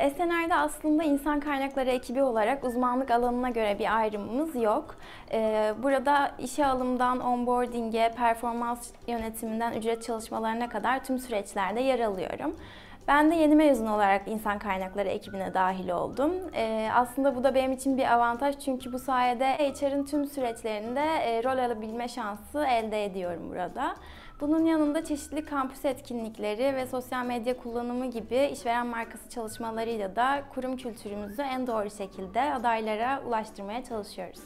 Esenler'de aslında insan kaynakları ekibi olarak uzmanlık alanına göre bir ayrımımız yok. Ee, Burada işe alımdan onboarding'e, performans yönetiminden ücret çalışmalarına kadar tüm süreçlerde yer alıyorum. Ben de yeni mezun olarak insan kaynakları ekibine dahil oldum. Ee, aslında bu da benim için bir avantaj çünkü bu sayede HR'ın tüm süreçlerinde e, rol alabilme şansı elde ediyorum burada. Bunun yanında çeşitli kampüs etkinlikleri ve sosyal medya kullanımı gibi işveren markası çalışmalarıyla da kurum kültürümüzü en doğru şekilde adaylara ulaştırmaya çalışıyoruz.